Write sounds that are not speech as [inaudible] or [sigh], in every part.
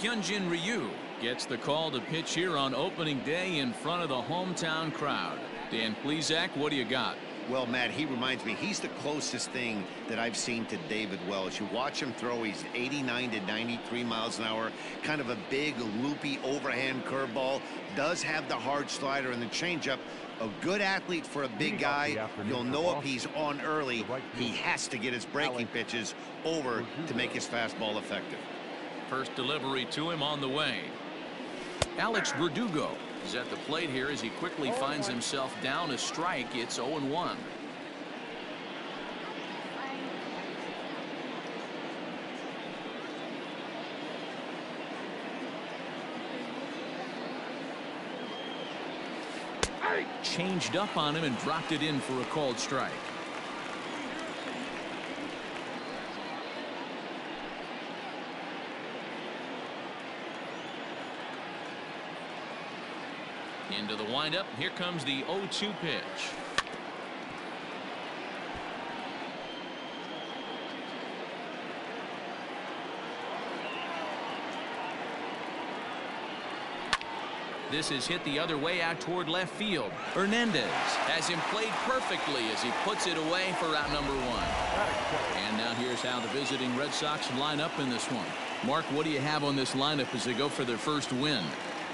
Hyunjin Ryu gets the call to pitch here on opening day in front of the hometown crowd. Dan Plesac, what do you got? Well, Matt, he reminds me, he's the closest thing that I've seen to David Wells. You watch him throw, he's 89 to 93 miles an hour, kind of a big, loopy, overhand curveball, does have the hard slider and the changeup. A good athlete for a big guy. You'll know if he's on early, he has to get his breaking pitches over to make his fastball effective. First delivery to him on the way. Alex Verdugo is at the plate here as he quickly finds himself down a strike. It's 0-1. Changed up on him and dropped it in for a called strike. Into the windup. Here comes the 0-2 pitch. This is hit the other way out toward left field. Hernandez has him played perfectly as he puts it away for out number one. And now here's how the visiting Red Sox line up in this one. Mark, what do you have on this lineup as they go for their first win?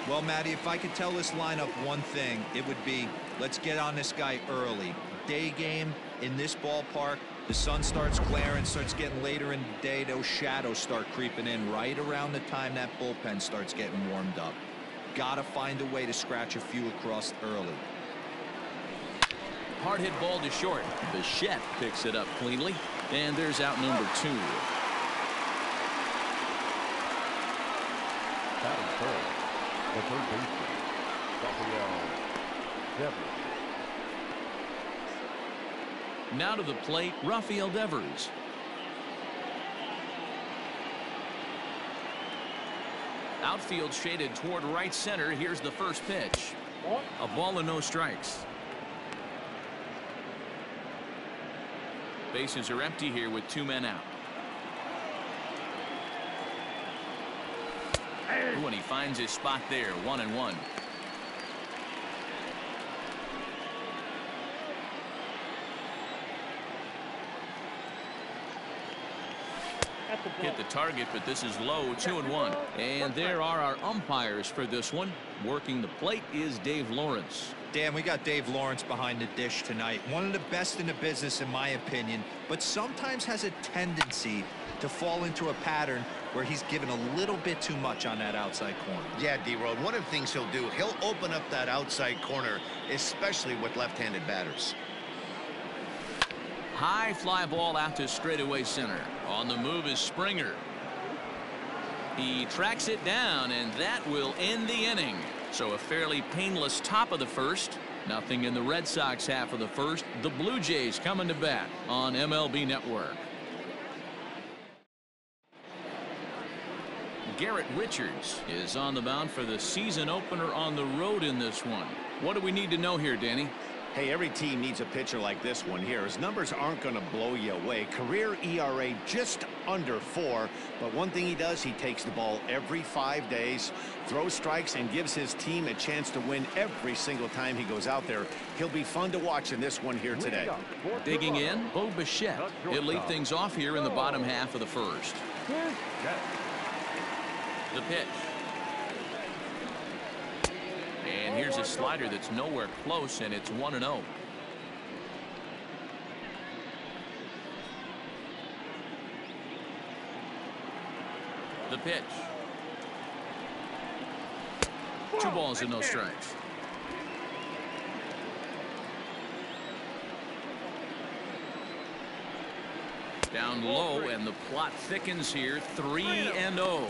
Well, Matty, if I could tell this lineup one thing, it would be let's get on this guy early. Day game in this ballpark, the sun starts glaring, starts getting later in the day, those shadows start creeping in right around the time that bullpen starts getting warmed up. Got to find a way to scratch a few across early. Hard hit ball to short. Bichette picks it up cleanly. And there's out number two. Batting third, the third baseman, Rafael Devers. Now to the plate, Rafael Devers. Outfield shaded toward right center. Here's the first pitch. A ball and no strikes. Bases are empty here with two men out. Ooh, and he finds his spot there, one and one. Hit the target, but this is low, two and one. And there are our umpires for this one. Working the plate is Dave Lawrence. Dan, we got Dave Lawrence behind the dish tonight. One of the best in the business, in my opinion, but sometimes has a tendency to fall into a pattern where he's given a little bit too much on that outside corner. Yeah, D-Road, one of the things he'll do, he'll open up that outside corner, especially with left-handed batters. High fly ball out to straightaway center. On the move is Springer. He tracks it down, and that will end the inning. So a fairly painless top of the first. Nothing in the Red Sox half of the first. The Blue Jays coming to bat on MLB Network. Garrett Richards is on the mound for the season opener on the road in this one. What do we need to know here, Danny? Hey, every team needs a pitcher like this one here. His numbers aren't going to blow you away. Career ERA just under four. But one thing he does, he takes the ball every five days, throws strikes, and gives his team a chance to win every single time he goes out there. He'll be fun to watch in this one here today. Digging in, Bo Bichette. He'll lead things off here in the bottom half of the first. The pitch. And here's a slider that's nowhere close, and it's 1 0. The pitch. Two balls and no strikes. Down low, and the plot thickens here. 3 and 0.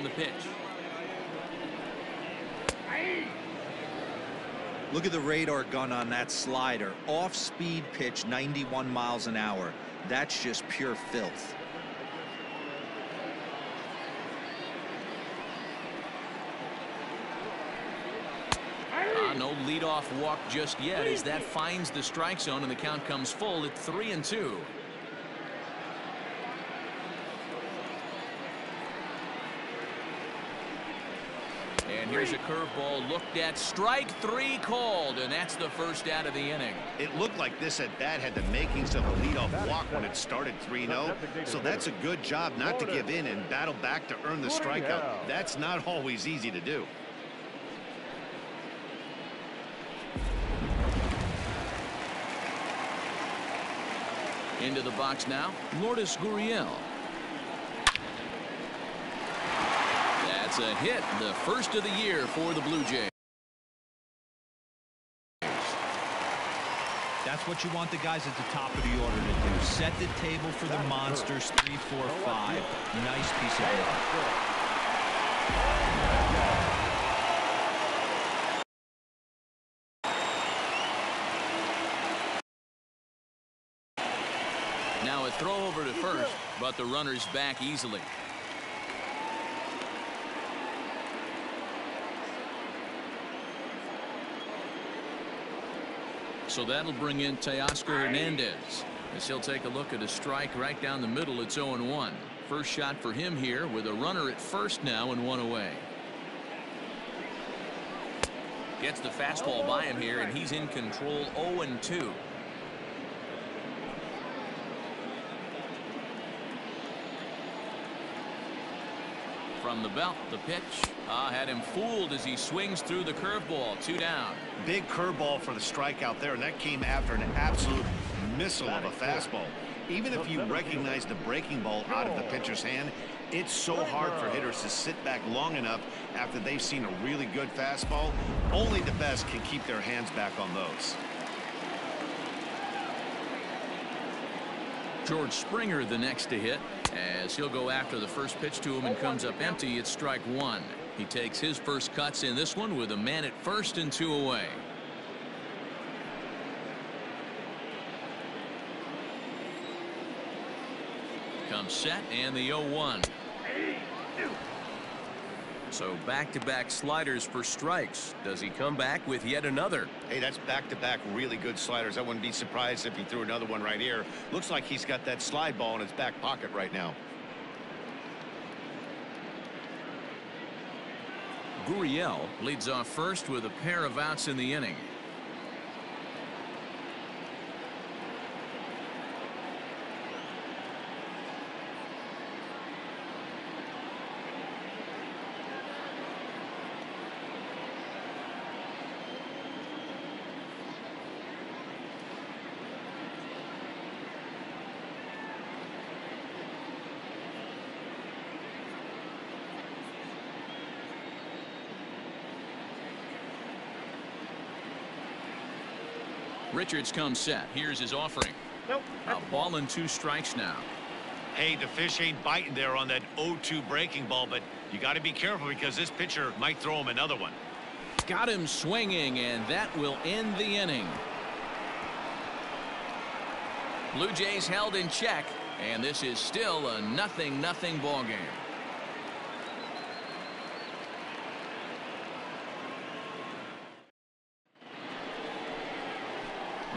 And the pitch. Look at the radar gun on that slider. Off speed pitch 91 miles an hour. That's just pure filth. Uh, no leadoff walk just yet as that finds the strike zone and the count comes full at three and two. And here's a curveball looked at. Strike three called, and that's the first out of the inning. It looked like this at bat had the makings of a leadoff walk when it started 3-0. So that's a good job not to give in and battle back to earn the strikeout. That's not always easy to do. Into the box now, Lourdes Gurriel. That's a hit, the first of the year for the Blue Jays. That's what you want the guys at the top of the order to do. Set the table for the monsters, three, four, five. Nice piece of work. Now a throw over to first, but the runner's back easily. So that'll bring in Teoscar Hernandez as he'll take a look at a strike right down the middle. It's 0-1. First shot for him here with a runner at first now and one away. Gets the fastball by him here and he's in control 0-2. From the belt, the pitch uh, had him fooled as he swings through the curveball. Two down. Big curveball for the strikeout there, and that came after an absolute missile of a fastball. Even if you recognize the breaking ball out of the pitcher's hand, it's so hard for hitters to sit back long enough after they've seen a really good fastball. Only the best can keep their hands back on those. George Springer the next to hit as he'll go after the first pitch to him and comes up empty it's strike one. He takes his first cuts in this one with a man at first and two away. Comes set and the 0-1. So back-to-back -back sliders for strikes. Does he come back with yet another? Hey, that's back-to-back -back really good sliders. I wouldn't be surprised if he threw another one right here. Looks like he's got that slide ball in his back pocket right now. Gurriel leads off first with a pair of outs in the inning. Richards comes set. Here's his offering. Nope. A ball and two strikes now. Hey, the fish ain't biting there on that 0-2 breaking ball, but you got to be careful because this pitcher might throw him another one. Got him swinging, and that will end the inning. Blue Jays held in check, and this is still a nothing-nothing ball game.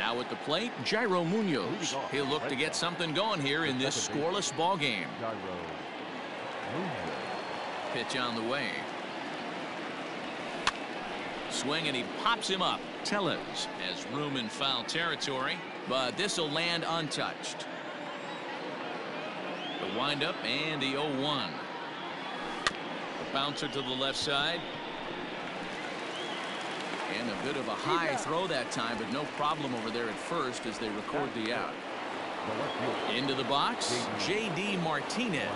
Now at the plate, Yairo Munoz. He'll look to get something going here in this scoreless ball game. Pitch on the way. Swing and he pops him up. Tellez has room in foul territory, but this will land untouched. The windup and the 0-1. The bouncer to the left side. And a bit of a high throw that time, but no problem over there at first as they record the out. Into the box, J.D. Martinez.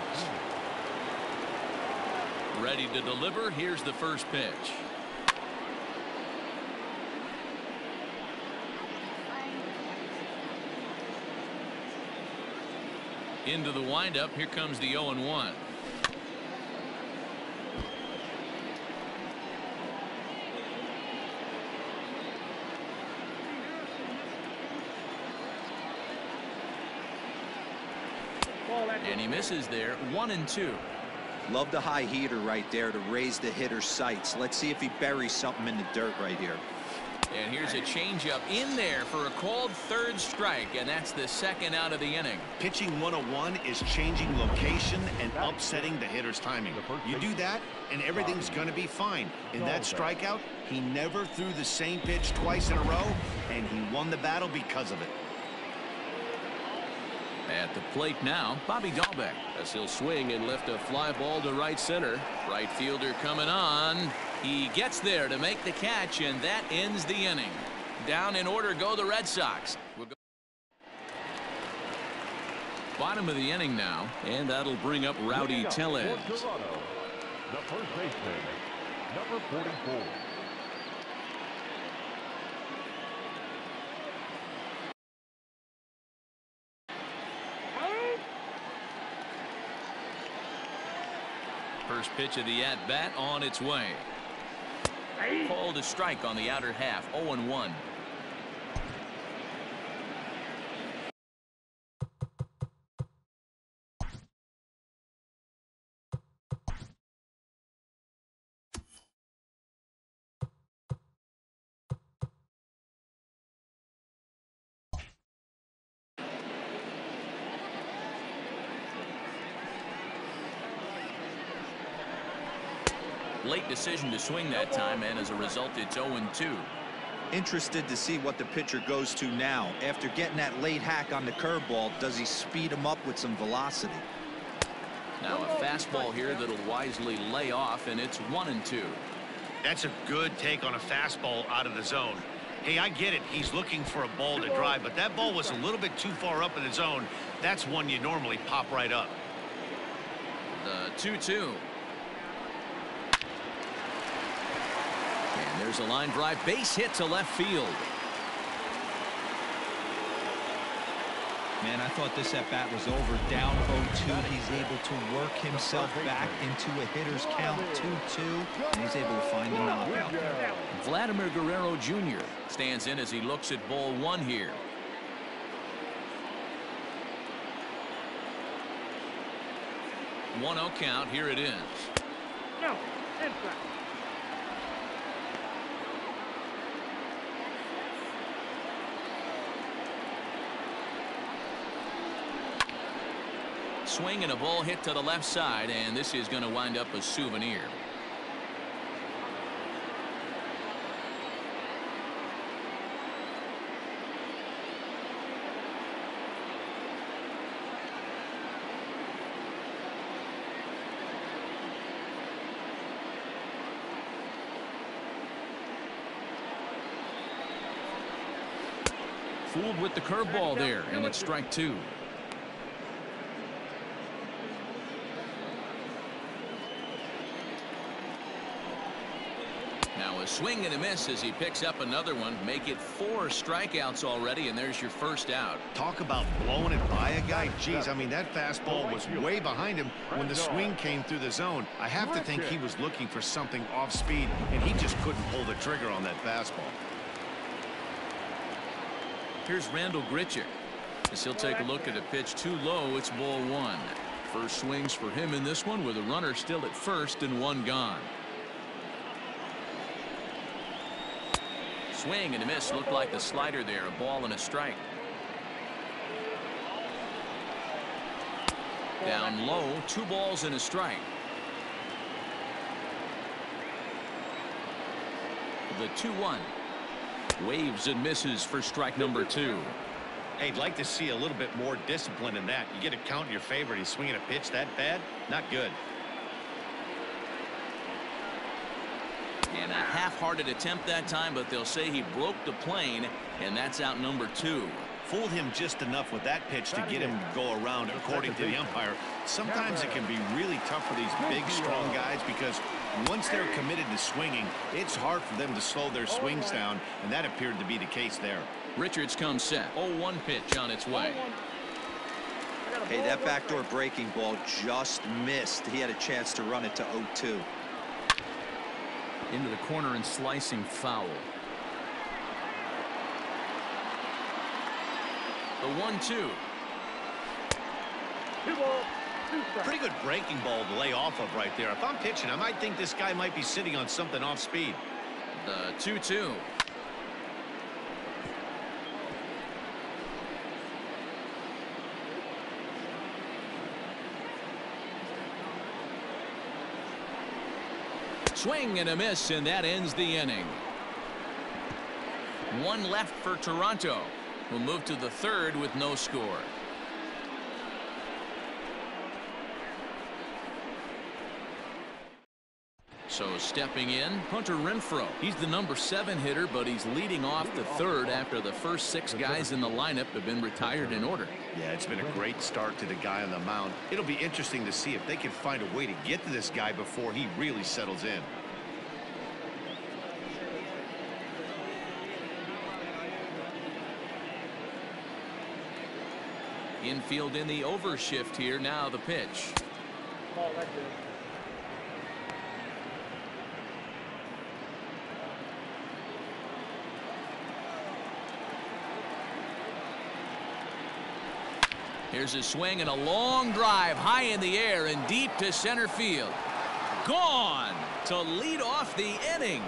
Ready to deliver. Here's the first pitch. Into the windup. Here comes the 0 1. And he misses there, one and two. Love the high heater right there to raise the hitter's sights. Let's see if he buries something in the dirt right here. And here's a changeup in there for a called third strike, and that's the second out of the inning. Pitching 101 is changing location and upsetting the hitter's timing. You do that, and everything's going to be fine. In that strikeout, he never threw the same pitch twice in a row, and he won the battle because of it. At the plate now, Bobby Dalbec. As he'll swing and lift a fly ball to right center. Right fielder coming on. He gets there to make the catch, and that ends the inning. Down in order go the Red Sox. We'll go Bottom of the inning now, and that'll bring up Rowdy Tellez. The first baseman, number 44. First pitch of the at-bat on its way. Called a strike on the outer half, 0-1. Late decision to swing that time, and as a result, it's 0-2. Interested to see what the pitcher goes to now. After getting that late hack on the curveball, does he speed him up with some velocity? Now a fastball here that'll wisely lay off, and it's 1 and 2. That's a good take on a fastball out of the zone. Hey, I get it. He's looking for a ball to drive, but that ball was a little bit too far up in the zone. That's one you normally pop right up. The 2-2. And there's a line drive base hit to left field. Man, I thought this at bat was over. Down 0-2. He's able to work himself back into a hitter's count 2-2. And he's able to find a knockout there. Vladimir Guerrero Jr. stands in as he looks at ball one here. One 0 count. Here it is. No, inside. Swing and a ball hit to the left side, and this is going to wind up a souvenir. Fooled with the curveball there, and it's strike two. Swing and a miss as he picks up another one. Make it four strikeouts already, and there's your first out. Talk about blowing it by a guy. Jeez, I mean, that fastball was way behind him when the swing came through the zone. I have to think he was looking for something off speed, and he just couldn't pull the trigger on that fastball. Here's Randal Grichuk. As he'll take a look at a pitch too low, it's ball one. First swings for him in this one with a runner still at first and one gone. Swing and a miss looked like the slider there, a ball and a strike. Down low, two balls and a strike. The 2-1. Waves and misses for strike number two. Hey, I'd like to see a little bit more discipline in that. You get a count in your favor. He's swinging a pitch that bad? Not good. And a half-hearted attempt that time, but they'll say he broke the plane, and that's out number two. Fooled him just enough with that pitch to get him to go around, according to the umpire. Sometimes it can be really tough for these big, strong guys because once they're committed to swinging, it's hard for them to slow their swings down, and that appeared to be the case there. Richards comes set. 0-1 pitch on its way. Hey, that backdoor breaking ball just missed. He had a chance to run it to 0-2. Into the corner and slicing foul. The 1-2. Two balls, two. Pretty good breaking ball to lay off of right there. If I'm pitching, I might think this guy might be sitting on something off speed. The 2-2. Swing and a miss, and that ends the inning. One left for Toronto. We'll move to the third with no score. So stepping in, Hunter Renfroe. He's the number seven hitter, but he's leading off the third after the first six guys in the lineup have been retired in order. Yeah, it's been a great start to the guy on the mound. It'll be interesting to see if they can find a way to get to this guy before he really settles in. Infield in the overshift here. Now the pitch. Ball, Here's a swing and a long drive high in the air and deep to center field. Gone to lead off the inning.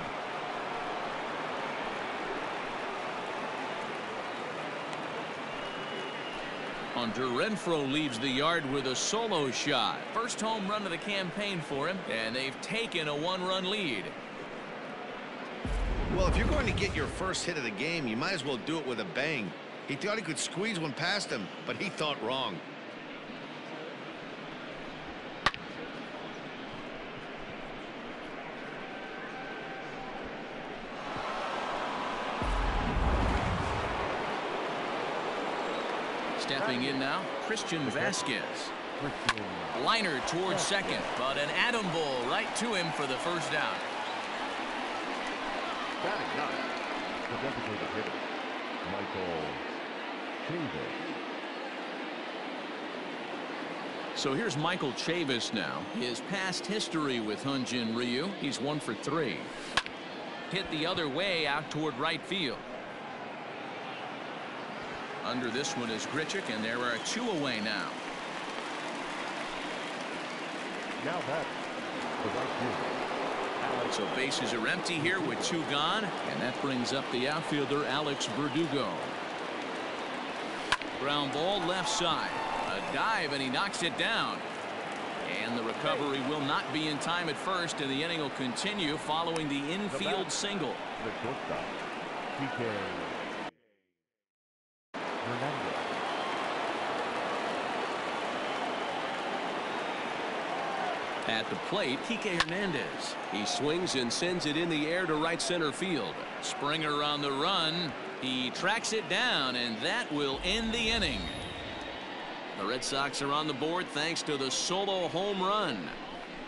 Hunter Renfroe leaves the yard with a solo shot. First home run of the campaign for him, and they've taken a one-run lead. Well, if you're going to get your first hit of the game, you might as well do it with a bang. He thought he could squeeze one past him, but he thought wrong. Stepping in now, Christian Vazquez. Liner towards second, but an Adam Bull right to him for the first down. Batting ninth, the designated hitter, Michael So here's Michael Chavis now. His past history with Hyunjin Ryu. He's one for three. Hit the other way out toward right field. Under this one is Grichuk, and there are two away now. Now the right fielder, So bases are empty here with two gone, and that brings up the outfielder Alex Verdugo. Ground ball left side. A dive, and he knocks it down. And the recovery will not be in time at first, and the inning will continue following the infield single. the shortstop, Kike Hernandez. At the plate, Kike Hernandez. He swings and sends it in the air to right center field. Springer on the run. He tracks it down, and that will end the inning. The Red Sox are on the board thanks to the solo home run.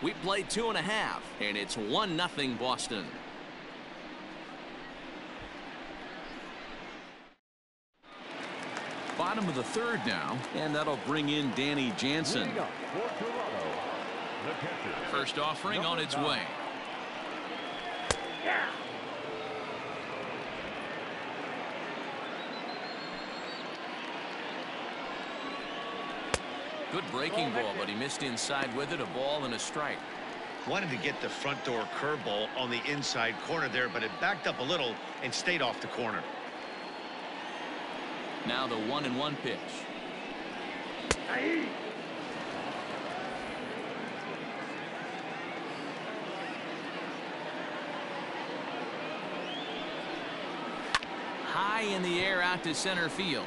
We played two and a half, and it's one nothing Boston. Bottom of the third now, and that'll bring in Danny Jansen. Leading up for Toronto, the catcher. First offering on its way. Good breaking ball, but he missed inside with it. A ball and a strike. Wanted to get the front door curveball on the inside corner there, but it backed up a little and stayed off the corner. Now the one and one pitch. High in the air out to center field.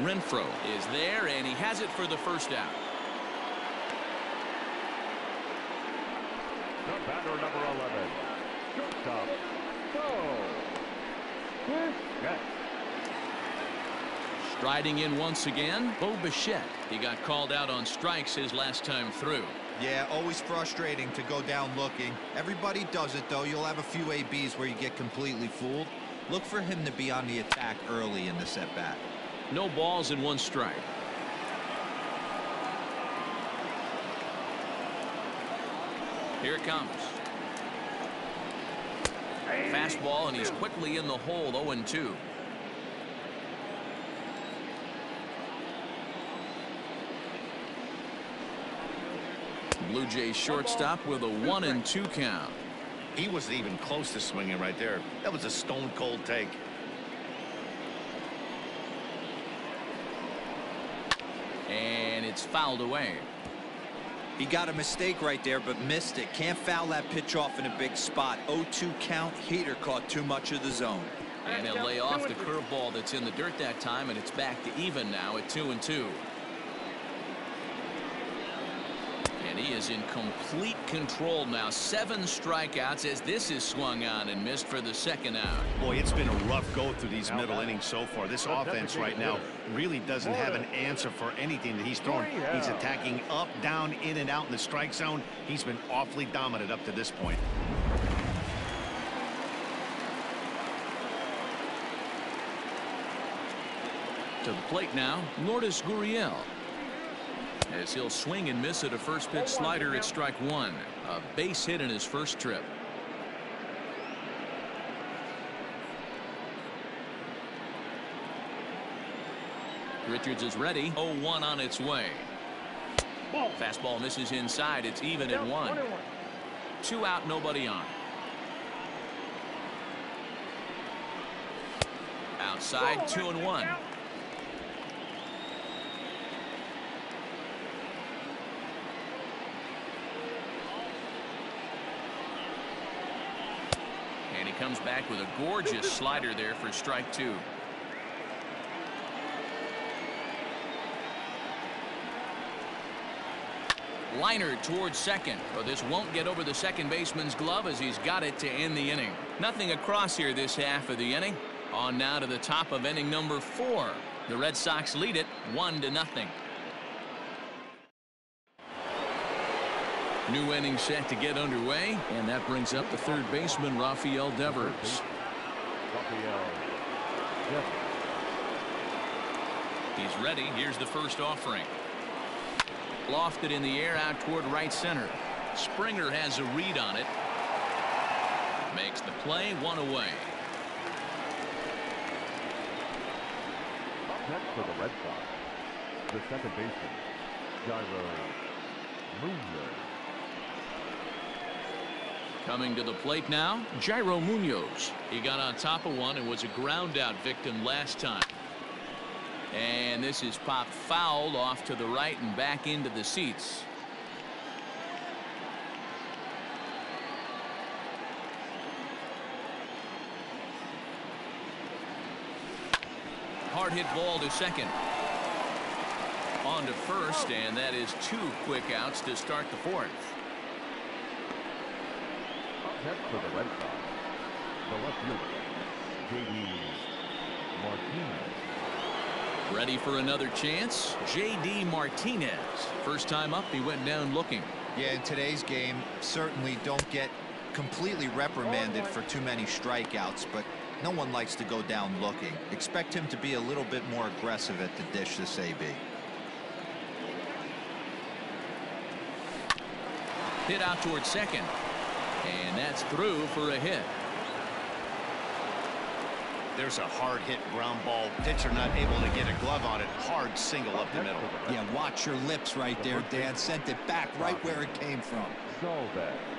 Renfroe is there and he has it for the first out. The batter number 11, shortstop, Bo. Bichette. Striding in once again, Bo Bichette. He got called out on strikes his last time through. Yeah, always frustrating to go down looking. Everybody does it, though. You'll have a few ABs where you get completely fooled. Look for him to be on the attack early in the set bat. No balls in one strike. Here it comes. Fastball, and he's quickly in the hole 0 2. Blue Jays shortstop with a 1 and 2 count. He wasn't even close to swinging right there. That was a stone cold take. Fouled away. He got a mistake right there, but missed it. Can't foul that pitch off in a big spot. 0-2 count. Heater caught too much of the zone. And he'll lay off the curveball that's in the dirt that time, and it's back to even now at two and two. And he is in complete control now. Seven strikeouts as this is swung on and missed for the second out. Boy, it's been a rough go through these middle innings so far. This offense right now really doesn't have an answer for anything that he's throwing. He's attacking up, down, in, and out in the strike zone. He's been awfully dominant up to this point. To the plate now, Lourdes Gurriel. As he'll swing and miss at a first pitch slider at strike one. A base hit in his first trip. Richards is ready. 0-1 on its way. Fastball misses inside. It's even at one. Two out, nobody on. Outside, two and one. Comes back with a gorgeous [laughs] slider there for strike two. Liner towards second. But this won't get over the second baseman's glove as he's got it to end the inning. Nothing across here this half of the inning. On now to the top of inning number four. The Red Sox lead it one to nothing. New inning set to get underway, and that brings up the third baseman, Rafael Devers. He's ready. Here's the first offering. Lofted in the air out toward right center. Springer has a read on it. Makes the play one away. Next for the Red Sox, the second baseman, Yairo Munoz. Coming to the plate now, Yairo Munoz. He got on top of one and was a ground out victim last time. And this is popped fouled off to the right and back into the seats. Hard hit ball to second. On to first, and that is two quick outs to start the fourth. Up for the Red Sox, the left fielder, J.D. Martinez. Ready for another chance? J.D. Martinez. First time up, he went down looking. Yeah, in today's game, certainly don't get completely reprimanded for too many strikeouts, but no one likes to go down looking. Expect him to be a little bit more aggressive at the dish this AB. Hit out towards second. And that's through for a hit. There's a hard hit ground ball. Pitcher not able to get a glove on it. Hard single up the middle. Yeah, watch your lips right there, Dan. Sent it back right where it came from. Solveig. So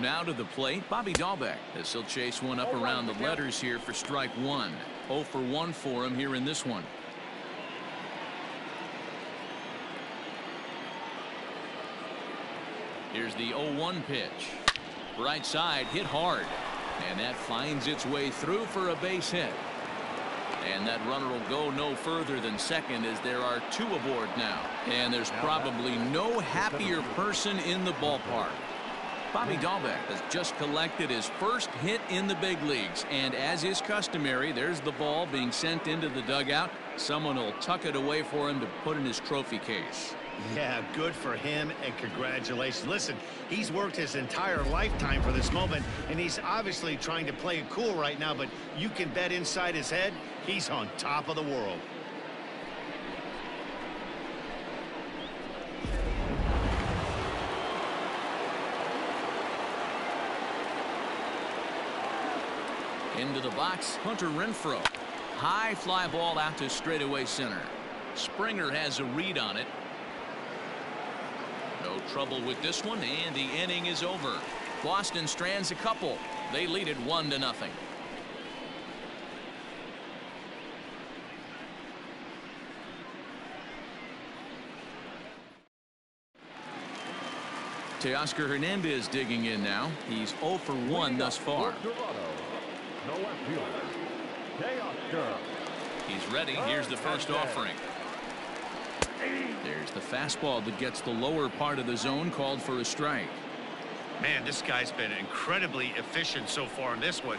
now to the plate, Bobby Dalbec as he'll chase one up around the letters here for strike one. 0 for 1 for him here in this one. Here's the 0-1 pitch. Right side hit hard. And that finds its way through for a base hit. And that runner will go no further than second as there are two aboard now. And there's probably no happier person in the ballpark. Bobby Dalbec has just collected his first hit in the big leagues. And as is customary, there's the ball being sent into the dugout. Someone will tuck it away for him to put in his trophy case. Yeah, good for him and congratulations. Listen, he's worked his entire lifetime for this moment, and he's obviously trying to play it cool right now, but you can bet inside his head, he's on top of the world. Into the box, Hunter Renfroe. High fly ball out to straightaway center. Springer has a read on it. No trouble with this one, and the inning is over. Boston strands a couple. They lead it one to nothing. Teoscar Hernandez digging in now. He's 0 for 1 thus far. The left fielder, Teoscar. He's ready. Here's the first offering. There's the fastball that gets the lower part of the zone called for a strike. Man, this guy's been incredibly efficient so far in this one,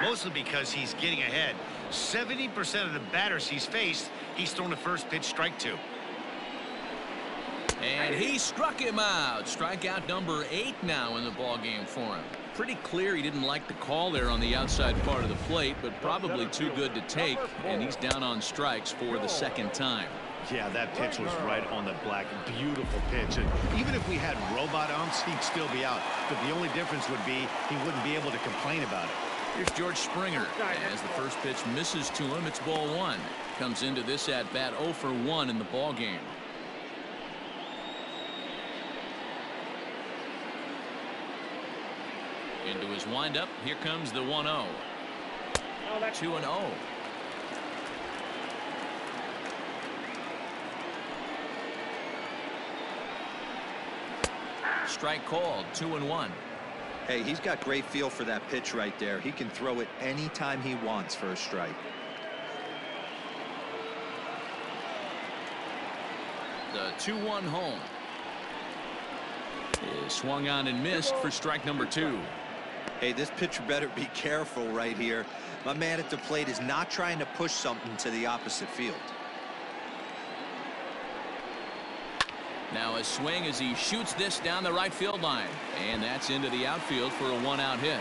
mostly because he's getting ahead. 70% of the batters he's faced, he's thrown the first pitch strike to. And he struck him out. Strikeout number eight now in the ball game for him. Pretty clear he didn't like the call there on the outside part of the plate, but probably too good to take, and he's down on strikes for the second time. Yeah, that pitch was right on the black. Beautiful pitch. And even if we had robot umps, he'd still be out. But the only difference would be he wouldn't be able to complain about it. Here's George Springer. As the first pitch misses to him, it's ball one. Comes into this at bat 0 for 1 in the ball game. Into his windup. Here comes the 1 0. Oh, 2 and 0. Strike called. 2 and 1. Hey, he's got great feel for that pitch right there. He can throw it anytime he wants for a strike. The 2-1 home. Is swung on and missed for strike number two. Hey, this pitcher better be [laughs] careful right here. My man at the plate is not trying to push something to the opposite field. Now a swing as he shoots this down the right field line. And that's into the outfield for a one-out hit.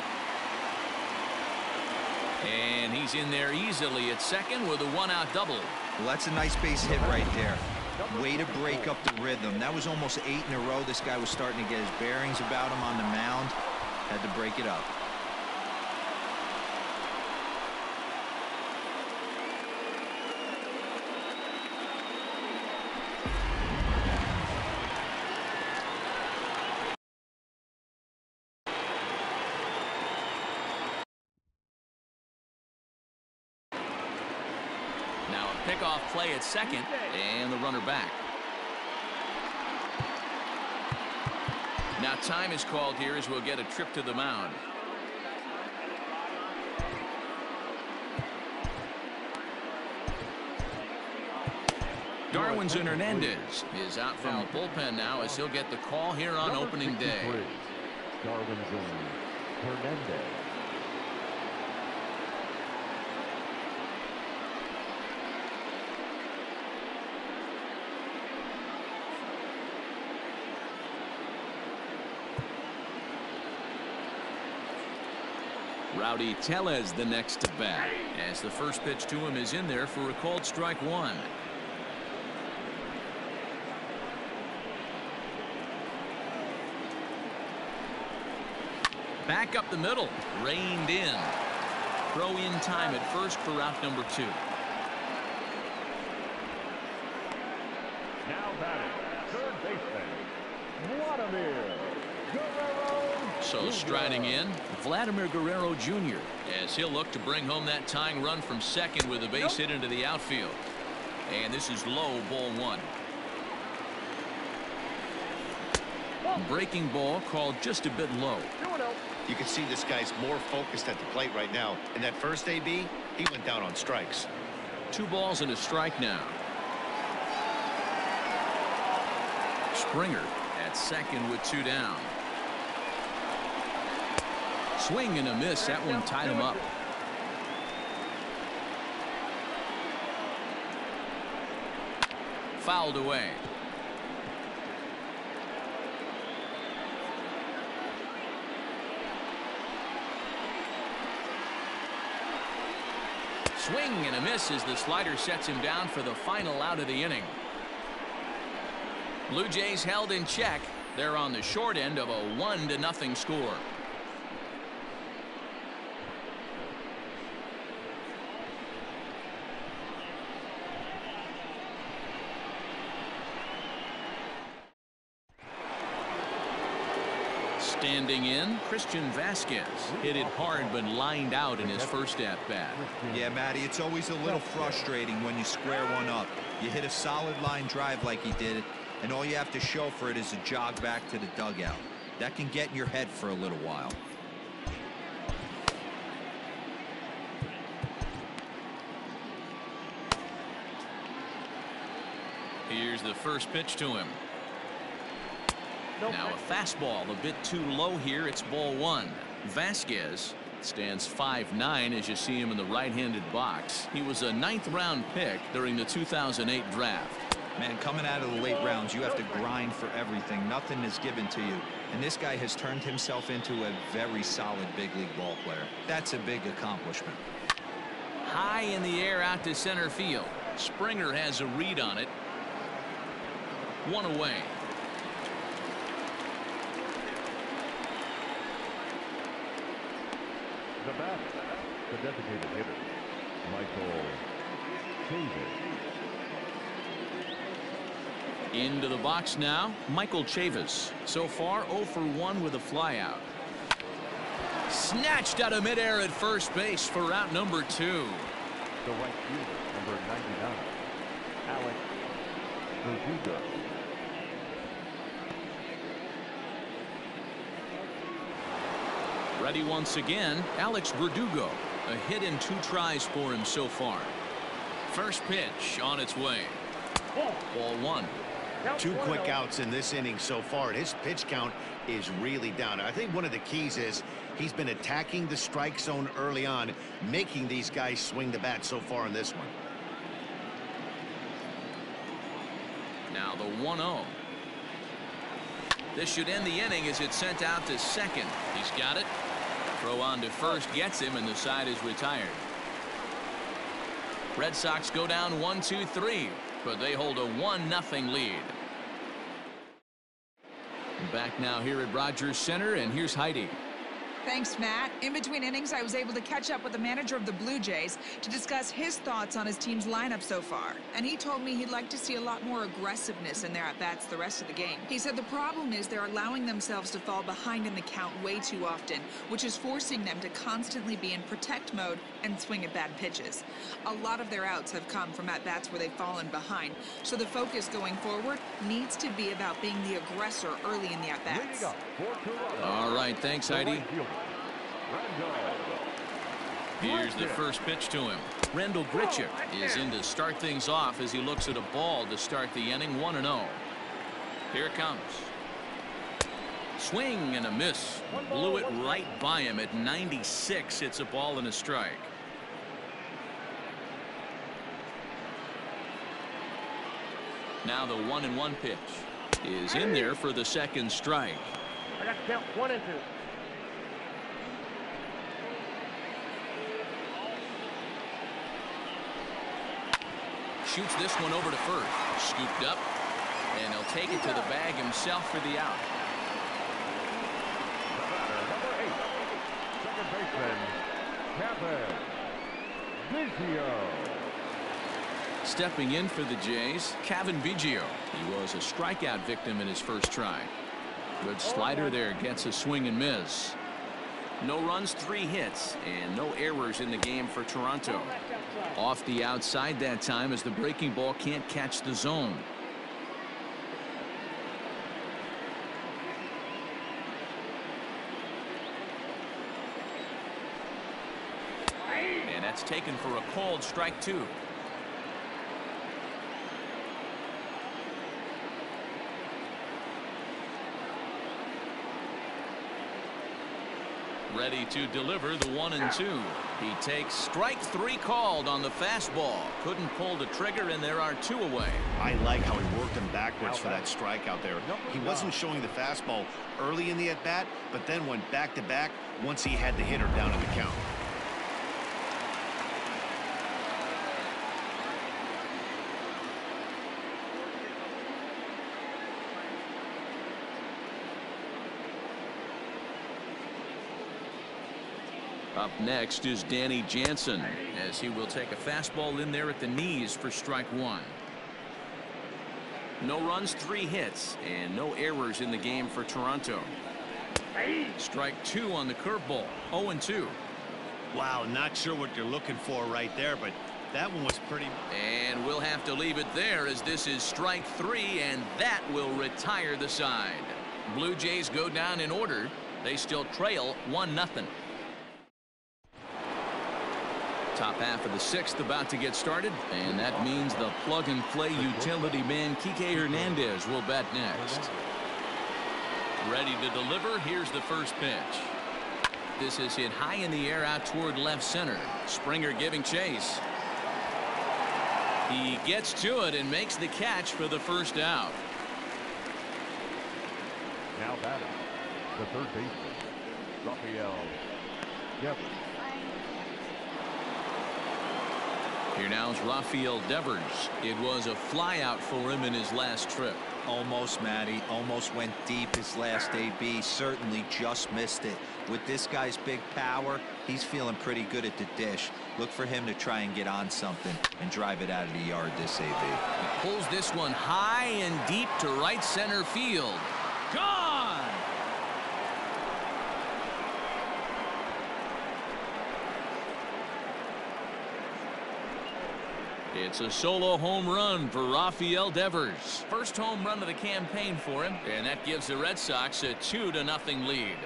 And he's in there easily at second with a one-out double. Well, that's a nice base hit right there. Way to break up the rhythm. That was almost eight in a row. This guy was starting to get his bearings about him on the mound. Had to break it up. Now a pickoff play at second and the runner back. Now time is called here as we'll get a trip to the mound. Darwinzon Hernandez is out from the bullpen now as he'll get the call here on opening day. 63, Darwinzon Hernandez. Rowdy Tellez the next to bat as the first pitch to him is in there for a called strike one. Back up the middle reined in. Throw in time at first for out number two. Now batting, third baseman, Vladimir. So striding in Vladimir Guerrero Jr. as he'll look to bring home that tying run from second with a base hit into the outfield. And this is low ball one. Oh. Breaking ball called just a bit low. You can see this guy's more focused at the plate right now. In that first AB, he went down on strikes. Two balls and a strike now. Springer at second with two down. Swing and a miss. That one tied him up. Fouled away. Swing and a miss as the slider sets him down for the final out of the inning. Blue Jays held in check. They're on the short end of a one to nothing score. Standing in, Christian Vazquez hit it hard but lined out in his first at bat. Yeah, Matty, it's always a little frustrating when you square one up. You hit a solid line drive like he did, and all you have to show for it is a jog back to the dugout. That can get in your head for a little while. Here's the first pitch to him. Now a fastball a bit too low here. It's ball one. Vazquez stands 5'9 as you see him in the right-handed box. He was a ninth round pick during the 2008 draft. Man, coming out of the late rounds, you have to grind for everything. Nothing is given to you. And this guy has turned himself into a very solid big league ball player. That's a big accomplishment. High in the air out to center field. Springer has a read on it. One away. The batter, the designated hitter, Michael Chavis. Into the box now, Michael Chavis. So far, 0 for 1 with a flyout. Snatched out of midair at first base for out number two. The right fielder, number 99, Alex Verdugo. Ready once again, Alex Verdugo. A hit in two tries for him so far. First pitch on its way. Ball one. Two quick outs in this inning so far. His pitch count is really down. I think one of the keys is he's been attacking the strike zone early on, making these guys swing the bat so far in this one. Now the 1-0. This should end the inning as it's sent out to second. He's got it. Throw on to first gets him and the side is retired. Red Sox go down 1-2-3 but they hold a one nothing lead. Back now here at Rogers Center and here's Heidi. Thanks, Matt. In between innings, I was able to catch up with the manager of the Blue Jays to discuss his thoughts on his team's lineup so far. And he told me he'd like to see a lot more aggressiveness in their at-bats the rest of the game. He said the problem is they're allowing themselves to fall behind in the count way too often, which is forcing them to constantly be in protect mode and swing at bad pitches. A lot of their outs have come from at-bats where they've fallen behind, so the focus going forward needs to be about being the aggressor early in the at-bats. All right, thanks, Heidi. Here's the first pitch to him. Randal oh, Grichuk is in to start things off as he looks at a ball to start the inning 1-0. Here it comes. Swing and a miss. Blew it right by him at 96. It's a ball and a strike. Now the one and one pitch is in there for the second strike. I got to count one and two. Shoots this one over to first. Scooped up. And he'll take it to the bag himself for the out. Number eight, second baseman, Cavan Biggio. Stepping in for the Jays, Cavan Biggio. He was a strikeout victim in his first try. Good slider there gets a swing and miss. No runs, three hits, and no errors in the game for Toronto. Off the outside that time as the breaking ball can't catch the zone. And that's taken for a called strike two. Ready to deliver the one and two. He takes strike three called on the fastball. Couldn't pull the trigger and there are two away. I like how he worked him backwards for that strikeout there. He wasn't showing the fastball early in the at-bat, but then went back to back once he had the hitter down in the count. Up next is Danny Jansen as he will take a fastball in there at the knees for strike one. No runs, three hits, and no errors in the game for Toronto. Strike two on the curveball. 0 2. Wow, not sure what you're looking for right there, but that one was pretty. And we'll have to leave it there as this is strike three, and that will retire the side. Blue Jays go down in order. They still trail 1 0. Top half of the sixth about to get started, and that means the plug and play utility man Kike Hernandez will bat next. Ready to deliver. Here's the first pitch. This is hit high in the air out toward left center. Springer giving chase. He gets to it and makes the catch for the first out. Now batting, the third baseman, Rafael Devers. Here now is Rafael Devers. It was a flyout for him in his last trip. Almost, Matty. Almost went deep his last AB. Certainly just missed it. With this guy's big power, he's feeling pretty good at the dish. Look for him to try and get on something and drive it out of the yard this AB. He pulls this one high and deep to right center field. Gone! It's a solo home run for Rafael Devers. First home run of the campaign for him, and that gives the Red Sox a 2 to nothing lead.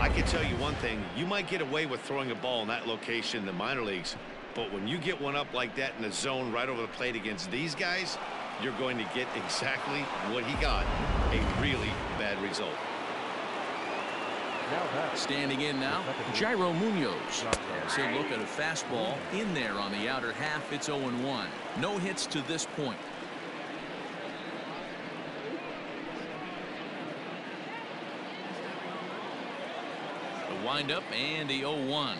I can tell you one thing. You might get away with throwing a ball in that location in the minor leagues, but when you get one up like that in the zone right over the plate against these guys, you're going to get exactly what he got, a really bad result. Standing in now, Yairo Munoz. He'll look at a fastball in there on the outer half, it's 0-1. No hits to this point. The windup and the 0-1.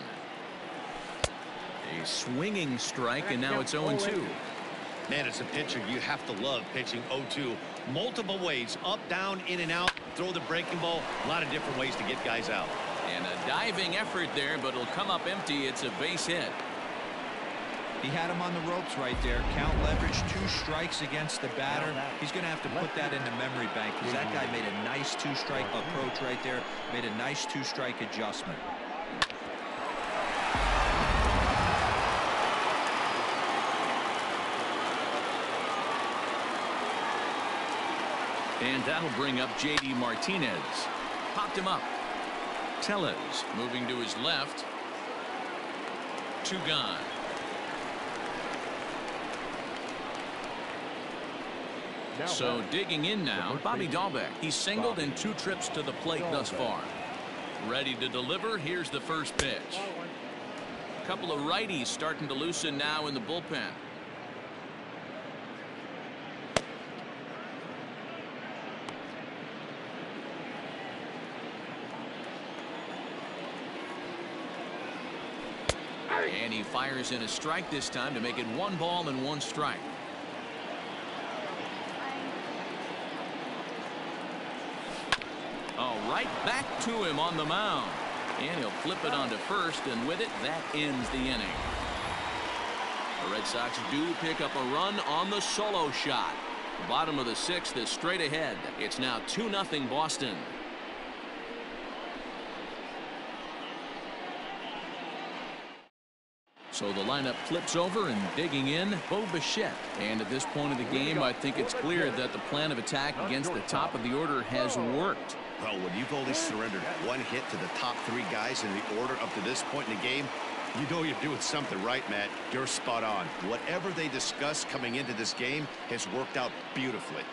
A swinging strike, and now it's 0-2. Man, as a pitcher, you have to love pitching 0-2. Multiple ways, up, down, in and out, throw the breaking ball. A lot of different ways to get guys out. And a diving effort there, but it'll come up empty. It's a base hit. He had him on the ropes right there. Count leverage, two strikes against the batter. He's going to have to put that in the memory bank because that guy made a nice two-strike approach right there. Made a nice two-strike adjustment. And that'll bring up J.D. Martinez. Popped him up. Tellez moving to his left. Two gone. So digging in now, Bobby Dalbec. He's singled in two trips to the plate thus far. Ready to deliver. Here's the first pitch. A couple of righties starting to loosen now in the bullpen. And he fires in a strike this time to make it one ball and one strike. Oh, right back to him on the mound. And he'll flip it onto first, and with it, that ends the inning. The Red Sox do pick up a run on the solo shot. Bottom of the sixth is straight ahead. It's now 2 0 Boston. So the lineup flips over and digging in, Bo Bichette. And at this point of the game, I think it's clear that the plan of attack against the top of the order has worked. Well, when you've only surrendered one hit to the top three guys in the order up to this point in the game, you know you're doing something right, Matt. You're spot on. Whatever they discussed coming into this game has worked out beautifully.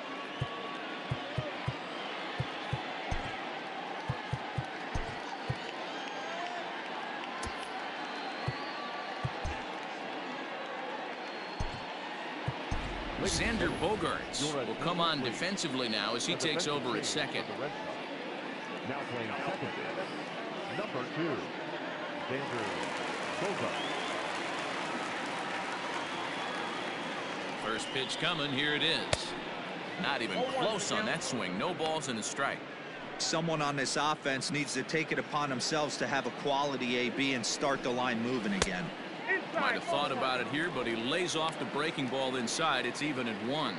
Xander Bogaerts will come on defensively now as he takes over at second. The Red Sox. Now playing second base, number two, Xander Bogaerts. First pitch coming. Here it is. Not even close on that swing. No balls and a strike. Someone on this offense needs to take it upon themselves to have a quality AB and start the line moving again. Might have thought about it here, but he lays off the breaking ball inside. It's even at one.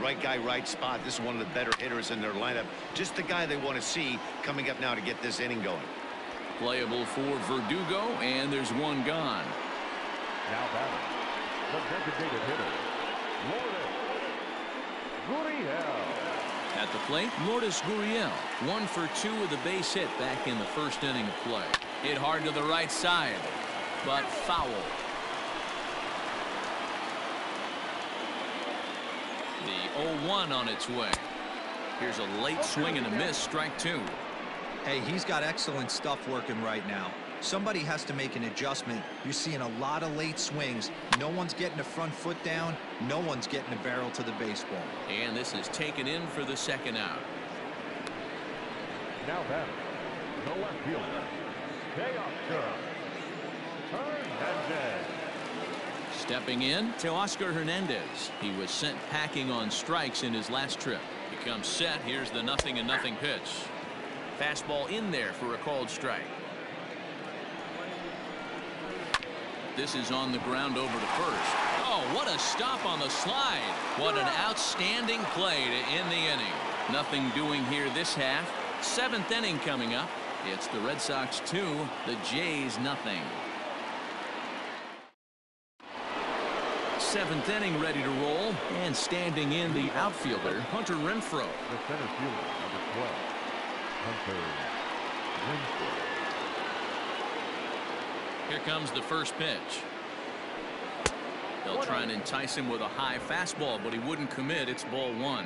Right guy, right spot. This is one of the better hitters in their lineup. Just the guy they want to see coming up now to get this inning going. Playable for Verdugo, and there's one gone. Now batting, the designated hitter, Lourdes Gurriel. At the plate, Lourdes Gurriel, one for two with a base hit back in the first inning of play. Hit hard to the right side, but foul. The 0-1 on its way. Here's a late swing and a miss, strike two. Hey, he's got excellent stuff working right now. Somebody has to make an adjustment. You're seeing a lot of late swings. No one's getting the front foot down. No one's getting the barrel to the baseball. And this is taken in for the second out. Now batting, the left fielder, Teoscar Hernandez. Stepping in Teoscar Hernandez. He was sent packing on strikes in his last trip. He comes set. Here's the nothing and nothing pitch. Fastball in there for a called strike. This is on the ground over to first. Oh, what a stop on the slide. What an outstanding play to end the inning. Nothing doing here this half. Seventh inning coming up. It's the Red Sox two, the Jays nothing. Seventh inning ready to roll and standing in the outfielder Hunter Renfroe. The center fielder, number 12, Hunter Renfroe. Here comes the first pitch. They'll try and entice him with a high fastball, but he wouldn't commit. It's ball one.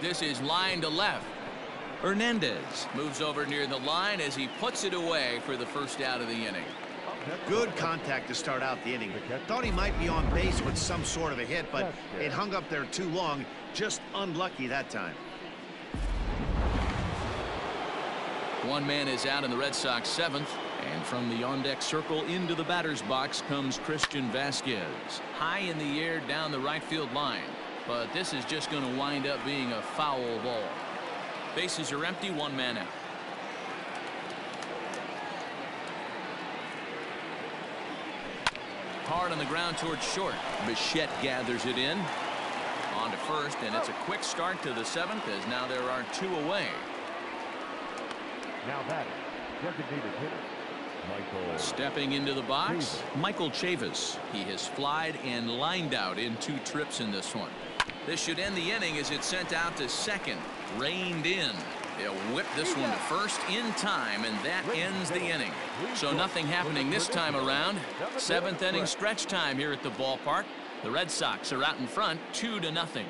This is line to left. Hernandez moves over near the line as he puts it away for the first out of the inning. Good contact to start out the inning. Thought he might be on base with some sort of a hit, but it hung up there too long. Just unlucky that time. One man is out in the Red Sox seventh. And from the on-deck circle into the batter's box comes Christian Vazquez. High in the air down the right field line. But this is just going to wind up being a foul ball. Bases are empty, one man out. Hard on the ground towards short. Bichette gathers it in. On to first, and it's a quick start to the seventh as now there are two away. Now batting, designated hitter, Michael Stepping into the box, Michael Chavis. He has flied and lined out in two trips in this one. This should end the inning as it's sent out to second. Reined in. They'll whip this one to first in time, and that ends the inning. So nothing happening this time around. Seventh inning stretch time here at the ballpark. The Red Sox are out in front, two to nothing.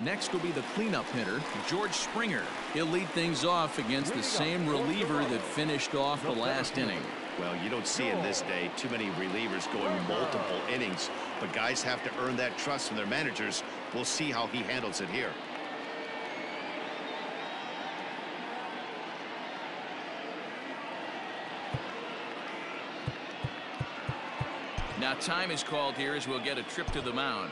Next will be the cleanup hitter, George Springer. He'll lead things off against the same reliever that finished off the last inning. Well, you don't see in this day too many relievers going multiple innings, but guys have to earn that trust from their managers. We'll see how he handles it here. Now time is called here as we'll get a trip to the mound.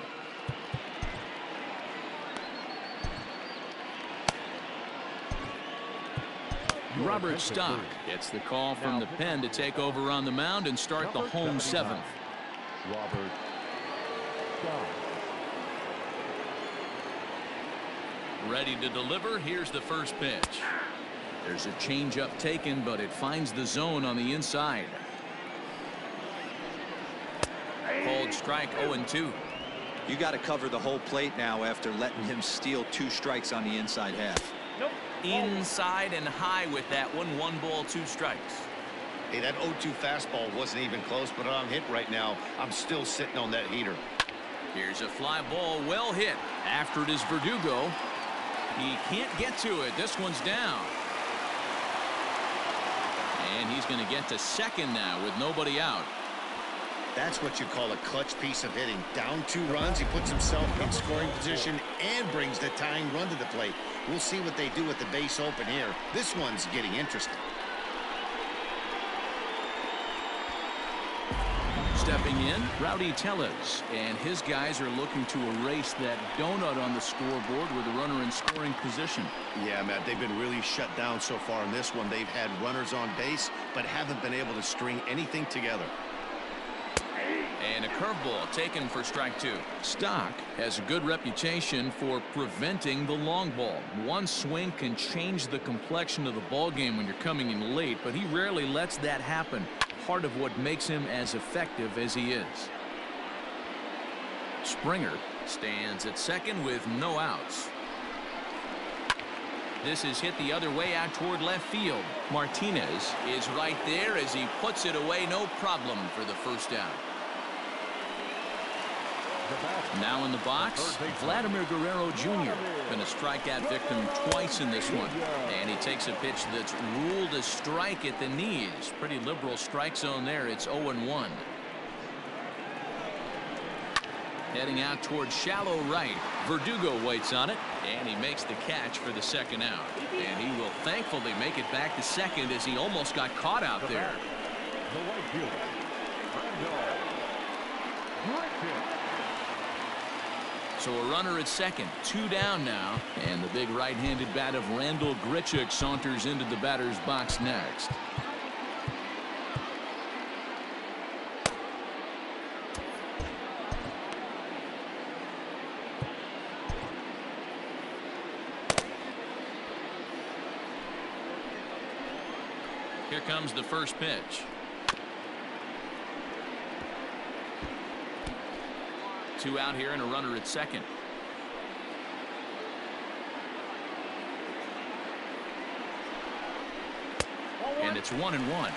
Robert Stock gets the call from the pen to take over on the mound and start the home seventh. Robert Stock. Ready to deliver. Here's the first pitch. There's a changeup taken, but it finds the zone on the inside. Called strike 0 and 2. You got to cover the whole plate now after letting him steal two strikes on the inside half. Inside and high with that one. One ball, two strikes. Hey, that 0-2 fastball wasn't even close, but I'm hit right now. I'm still sitting on that heater. Here's a fly ball well hit. After it is Verdugo. He can't get to it. This one's down. And he's going to get to second now with nobody out. That's what you call a clutch piece of hitting. Down two runs, he puts himself in scoring position and brings the tying run to the plate. We'll see what they do with the base open here. This one's getting interesting. stepping in, Rowdy Tellez. And his guys are looking to erase that donut on the scoreboard with a runner in scoring position. Yeah, Matt, they've been really shut down so far in this one. They've had runners on base, but haven't been able to string anything together. And a curveball taken for strike two. Stock has a good reputation for preventing the long ball. One swing can change the complexion of the ball game when you're coming in late, but he rarely lets that happen. Part of what makes him as effective as he is. Springer stands at second with no outs. This is hit the other way out toward left field. Martinez is right there as he puts it away no problem for the first out. Now in the box, Vladimir Guerrero Jr. Been a strikeout victim twice in this one. And he takes a pitch that's ruled a strike at the knees. Pretty liberal strike zone there. It's 0-1. Heading out towards shallow right. Verdugo waits on it, and he makes the catch for the second out. And he will thankfully make it back to second as he almost got caught out there. The fielder. So a runner at second, two down now, and the big right-handed bat of Randal Grichuk saunters into the batter's box next. Here comes the first pitch. Two out here and a runner at second. And it's one and one.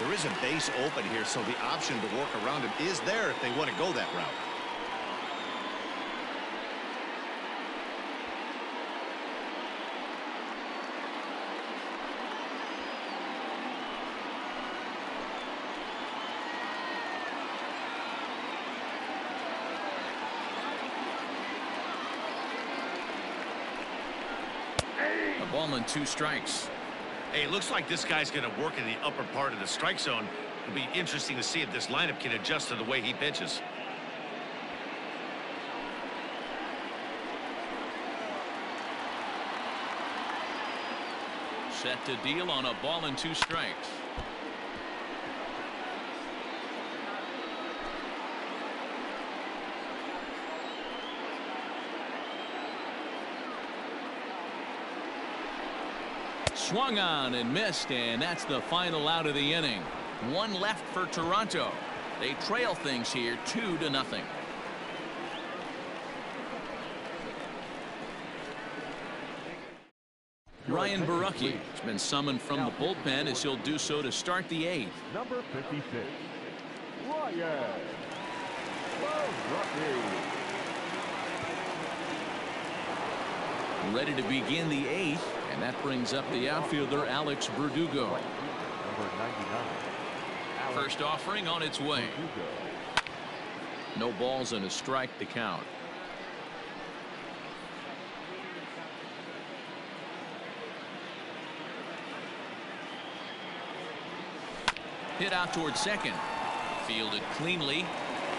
There is a base open here, so the option to work around him is there if they want to go that route. A ball and two strikes. Hey, it looks like this guy's going to work in the upper part of the strike zone. It'll be interesting to see if this lineup can adjust to the way he pitches. Set to deal on a ball and two strikes. Swung on and missed, and that's the final out of the inning. One left for Toronto. They trail things here two to nothing. Ryan Borucki has been summoned from the bullpen as he'll do so to start the eighth. Number 56, Ryan Borucki. Ready to begin the eighth, and that brings up the outfielder Alex Verdugo. Number 99, Alex First offering on its way. No balls and a strike to count. Hit out towards second. Fielded cleanly.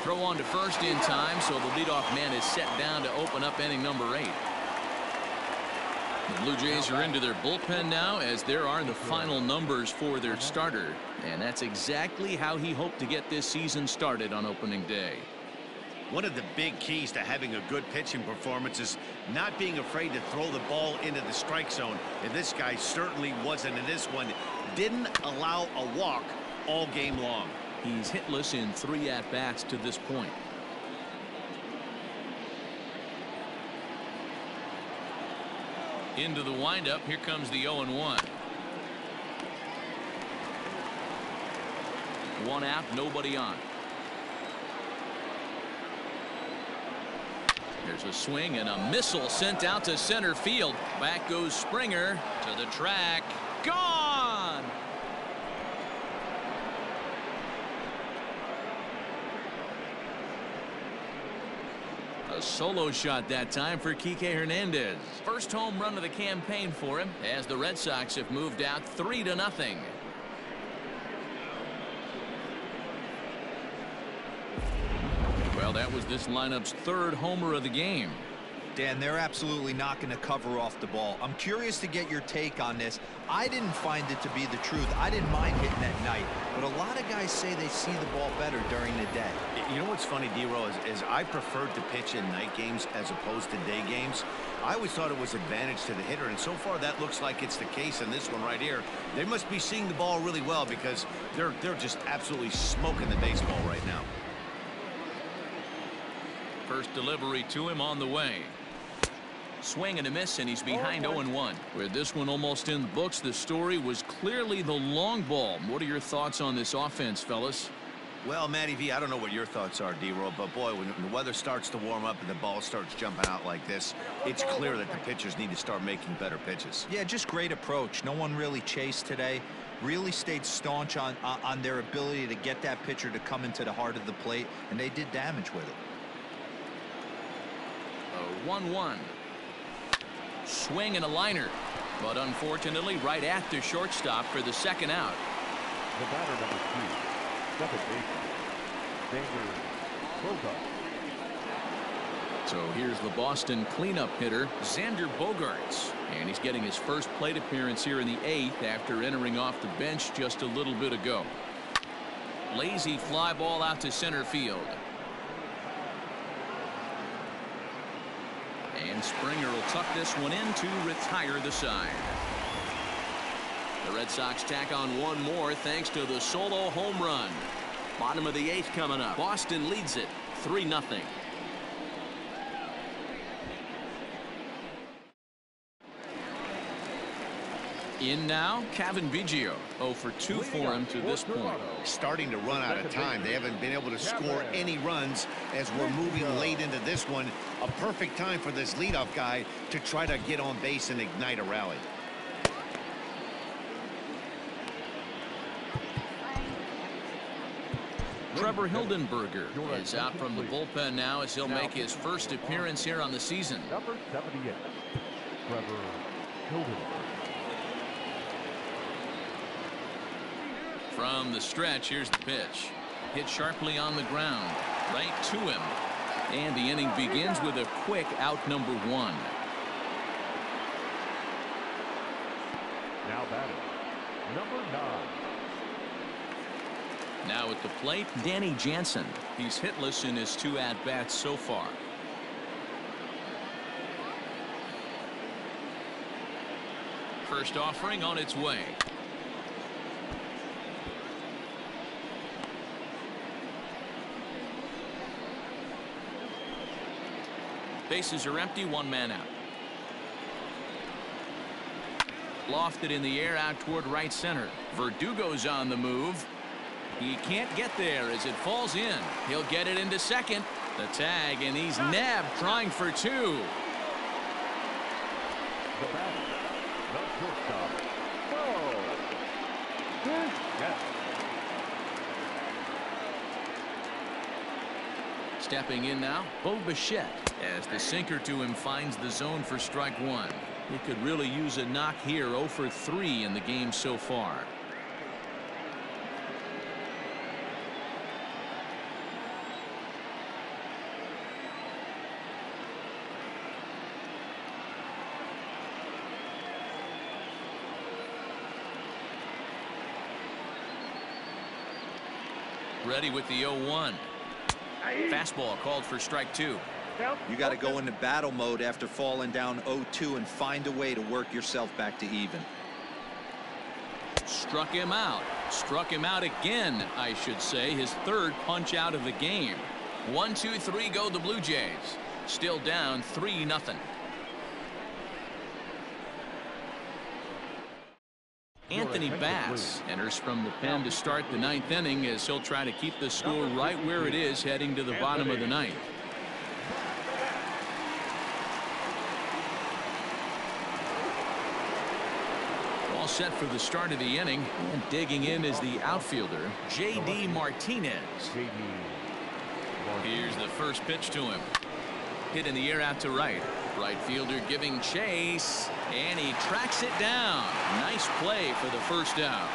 Throw on to first in time, so the leadoff man is set down to open up inning number eight. The Blue Jays are into their bullpen now as there are the final numbers for their starter. And that's exactly how he hoped to get this season started on opening day. One of the big keys to having a good pitching performance is not being afraid to throw the ball into the strike zone. And this guy certainly wasn't in this one. Didn't allow a walk all game long. He's hitless in three at-bats to this point. Into the windup. Here comes the 0-1. One out, nobody on. There's a swing and a missile sent out to center field. Back goes Springer to the track. Gone! A solo shot that time for Kike Hernandez. First home run of the campaign for him as the Red Sox have moved out three to nothing. Well, that was this lineup's third homer of the game. Dan, they're absolutely not going to cover off the ball. I'm curious to get your take on this. I didn't find it to be the truth. I didn't mind hitting at night, but a lot of guys say they see the ball better during the day. You know what's funny, D-Row, is, is I preferred to pitch in night games as opposed to day games. I always thought it was advantage to the hitter, and so far that looks like it's the case in this one right here. They must be seeing the ball really well because they're they're just absolutely smoking the baseball right now. First delivery to him on the way. Swing and a miss, and he's oh, behind 0-1. With this one almost in the books, the story was clearly the long ball. What are your thoughts on this offense, fellas? Well, Matty V, I don't know what your thoughts are, D-Roll, but boy, when the weather starts to warm up and the ball starts jumping out like this, it's clear that the pitchers need to start making better pitches. Yeah, just great approach. No one really chased today. Really stayed staunch on, on their ability to get that pitcher to come into the heart of the plate, and they did damage with it. 1-1. Swing and a liner. But unfortunately, right at the shortstop for the second out. The batter number two, second baseman, Xander. So here's the Boston cleanup hitter, Xander Bogaerts. And he's getting his first plate appearance here in the eighth after entering off the bench just a little bit ago. Lazy fly ball out to center field. Springer will tuck this one in to retire the side. The Red Sox tack on one more thanks to the solo home run. Bottom of the eighth coming up. Boston leads it 3 0. In now, Cavan Biggio. 0 for 2 for him to this point. Starting to run out of time. They haven't been able to score any runs as we're moving late into this one. A perfect time for this leadoff guy to try to get on base and ignite a rally. Trevor Hildenberger is out from the bullpen now as he'll make his first appearance here on the season. Number 78, Trevor Hildenberger. From the stretch, here's the pitch. Hit sharply on the ground. Right to him. And the inning begins with a quick out number one. Now batting, number nine, Now at the plate, Danny Jansen. He's hitless in his two at-bats so far. First offering on its way. Bases are empty, one man out. Lofted in the air out toward right center. Verdugo's on the move. He can't get there as it falls in. He'll get it into second. The tag, and he's nabbed trying for two. the batter, the shortstop, Bo Bichette. Stepping in now, Bo Bichette, as the sinker to him finds the zone for strike one. He could really use a knock here 0 for 3 in the game so far. Ready with the 0-1. Fastball called for strike two. You got to go into battle mode after falling down 0-2 and find a way to work yourself back to even. Struck him out. Struck him out again, I should say. His third punch out of the game. One, two, three go the Blue Jays. Still down 3 nothing. Anthony Bass enters from the pen to start the ninth inning as he'll try to keep the score right where it is heading to the bottom of the ninth. All set for the start of the inning and digging in is the outfielder J.D. Martinez. Here's the first pitch to him. Hit in the air out to right. Right fielder giving chase, and he tracks it down. Nice play for the first down.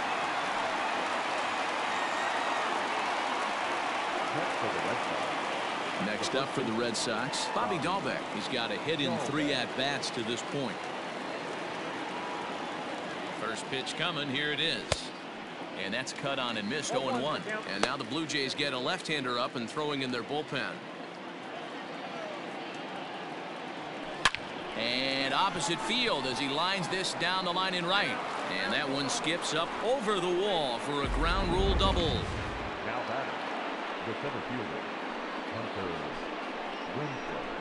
Next up for the Red Sox, Bobby Dalbec. He's got a hit in three at-bats to this point. First pitch coming. Here it is. And that's cut on and missed 0-1. And now the Blue Jays get a left-hander up and throwing in their bullpen. And opposite field as he lines this down the line in right. And that one skips up over the wall for a ground rule double. Now batting, the center fielder, Hunter Renfroe.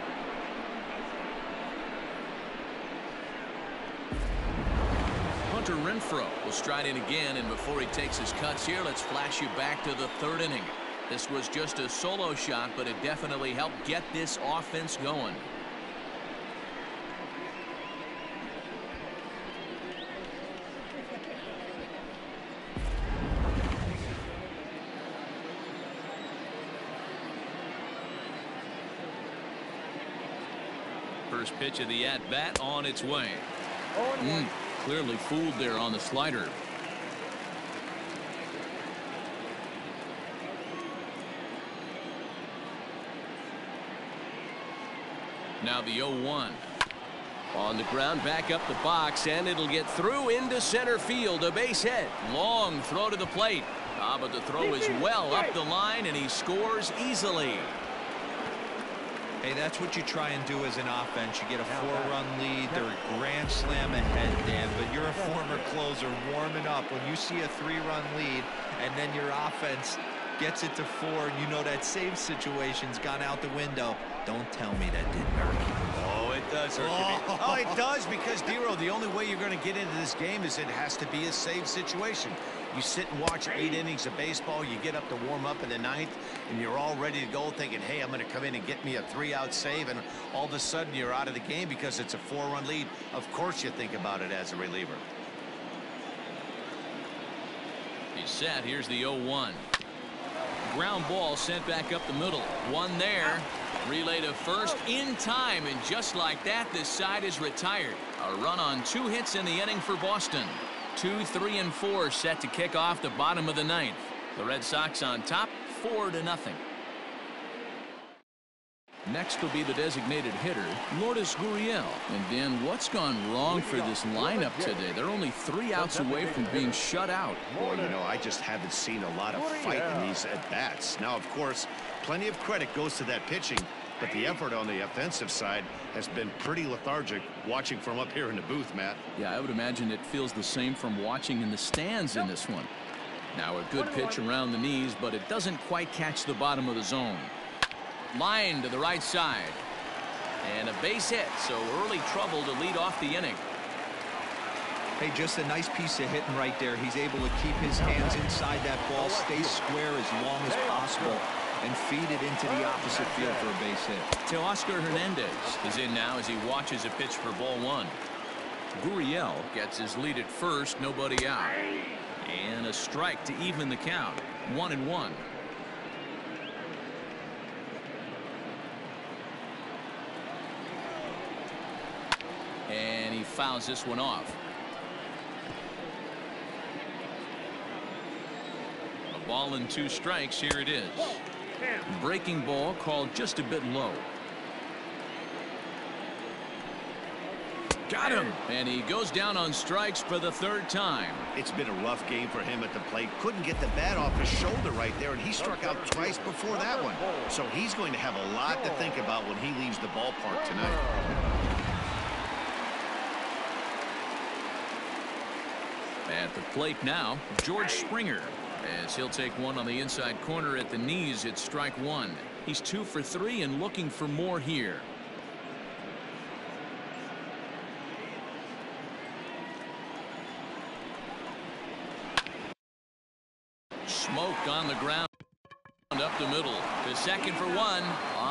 Hunter Renfroe will stride in again, and before he takes his cuts here, let's flash you back to the third inning. This was just a solo shot, but it definitely helped get this offense going. First pitch of the at-bat on its way. Mm, clearly fooled there on the slider. Now the 0-1. On the ground, back up the box, and it'll get through into center field. A base hit. Long throw to the plate. Ah, but the throw is well up the line, and he scores easily. Hey, that's what you try and do as an offense. You get a four-run lead. They're a grand slam ahead, Dan, but you're a former closer warming up. When you see a three-run lead and then your offense gets it to four, and you know that save situation's gone out the window, don't tell me that didn't hurt you. Oh, it does hurt Oh. Oh, it does because, Dero, the only way you're going to get into this game is it has to be a save situation. You sit and watch eight innings of baseball, you get up to warm up in the ninth, and you're all ready to go thinking, hey, I'm going to come in and get me a three-out save, and all of a sudden you're out of the game because it's a four-run lead. Of course you think about it as a reliever. He's set. Here's the 0-1. Ground ball sent back up the middle. One there. Relay to first in time, and just like that, this side is retired. A run on two hits in the inning for Boston. Two, three, and four set to kick off the bottom of the ninth. The Red Sox on top, four to nothing. Next will be the designated hitter, Lourdes Gurriel. And Dan, what's gone wrong for this lineup today? They're only three outs away from being shut out. Boy, you know, I just haven't seen a lot of fight in these at-bats. Now, of course, plenty of credit goes to that pitching, but the effort on the offensive side has been pretty lethargic watching from up here in the booth, Matt. Yeah, I would imagine it feels the same from watching in the stands in this one. Now a good pitch around the knees, but it doesn't quite catch the bottom of the zone. Line to the right side. And a base hit, so early trouble to lead off the inning. Hey, just a nice piece of hitting right there. He's able to keep his hands inside that ball, stay square as long as possible, and feed it into the opposite field for a base hit. Teoscar Hernandez is in now as he watches a pitch for ball one. Gurriel gets his lead at first, nobody out. And a strike to even the count. One and one. And he fouls this one off. A ball and two strikes. Here it is. Breaking ball called just a bit low. Got him. And he goes down on strikes for the third time. It's been a rough game for him at the plate. Couldn't get the bat off his shoulder right there, and he struck out twice before that one. So he's going to have a lot to think about when he leaves the ballpark tonight. At the plate now, George Springer. As he'll take one on the inside corner at the knees, it's strike one. He's two for three and looking for more here. Smoke on the ground up the middle to second for one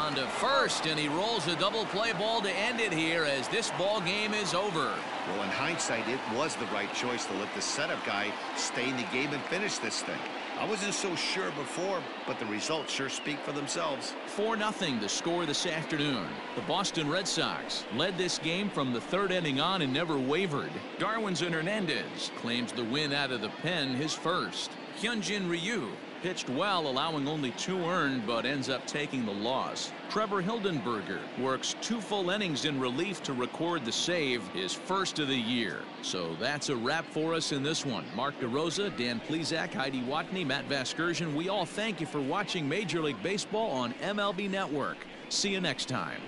on to first and he rolls a double play ball to end it here as this ball game is over Well, in hindsight, it was the right choice to let the setup guy stay in the game and finish this thing. I wasn't so sure before, but the results sure speak for themselves. 4 nothing the score this afternoon. The Boston Red Sox led this game from the third inning on and never wavered. Darwinzon Hernandez claims the win out of the pen his first. Hyunjin Ryu pitched well, allowing only two earned, but ends up taking the loss. Trevor Hildenberger works two full innings in relief to record the save, his first of the year. So that's a wrap for us in this one. Mark DeRosa, Dan Plesac, Heidi Watney, Matt Vasgersian, we all thank you for watching Major League Baseball on MLB Network. See you next time.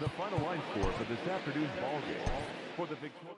The final line score for this afternoon's ball game for the Victoria.